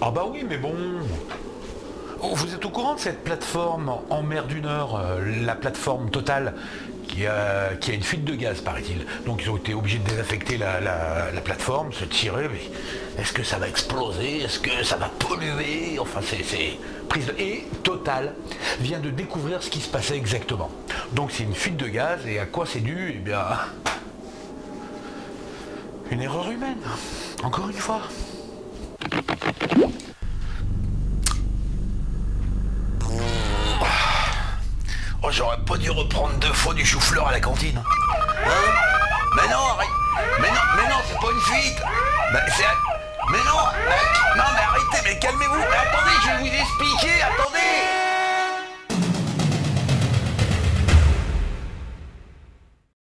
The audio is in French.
Ah bah oui, mais bon... Oh, vous êtes au courant de cette plateforme en mer du Nord, euh, la plateforme Total, qui a, qui a une fuite de gaz, paraît-il. Donc ils ont été obligés de désaffecter la, la- la plateforme, se tirer, mais est-ce que ça va exploser? Est-ce que ça va polluer? Enfin, c'est... prise. Et Total vient de découvrir ce qui se passait exactement. Donc c'est une fuite de gaz, et à quoi c'est dû? Eh bien... Une erreur humaine, encore une fois. Oh, j'aurais pas dû reprendre deux fois du chou-fleur à la cantine. Hein? Mais non. Mais non, mais non, c'est pas une fuite. Ben, mais, mais non. Ben,